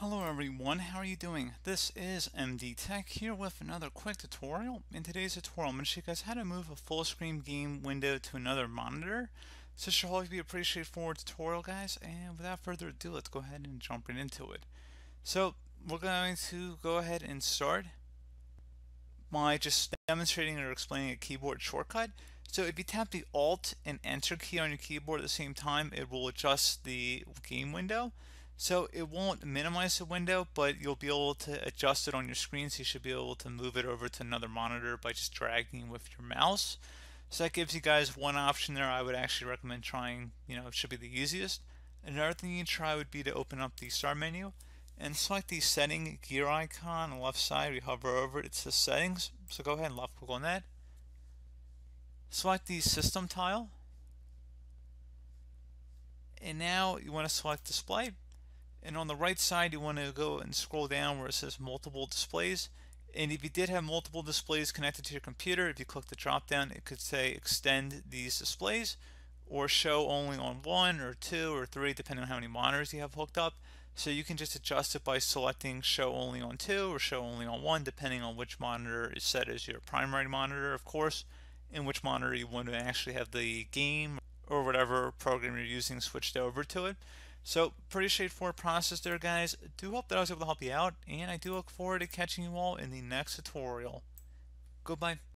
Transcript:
Hello everyone, how are you doing? This is MD Tech here with another quick tutorial. In today's tutorial, I'm going to show you guys how to move a full screen game window to another monitor. So this should hopefully be a pretty straightforward tutorial guys, and without further ado, let's go ahead and jump right into it. So we're going to go ahead and start by just demonstrating or explaining a keyboard shortcut. So if you tap the Alt and Enter key on your keyboard at the same time, it will adjust the game window. So it won't minimize the window, but you'll be able to adjust it on your screen. So you should be able to move it over to another monitor by just dragging with your mouse. So that gives you guys one option there. I would actually recommend trying, you know, it should be the easiest. Another thing you can try would be to open up the start menu and select the setting gear icon on the left side. We hover over it, it says settings. So go ahead and left click on that. Select the system tile. And now you want to select display and on the right side you want to go and scroll down where it says multiple displays. And if you did have multiple displays connected to your computer if you click the drop down it could say extend these displays or show only on one or two or three depending on how many monitors you have hooked up. So you can just adjust it by selecting show only on two or show only on one depending on which monitor is set as your primary monitor of course and which monitor you want to actually have the game or whatever program you're using switched over to it so pretty straightforward process there guys. Do hope that I was able to help you out and I do look forward to catching you all in the next tutorial. Goodbye.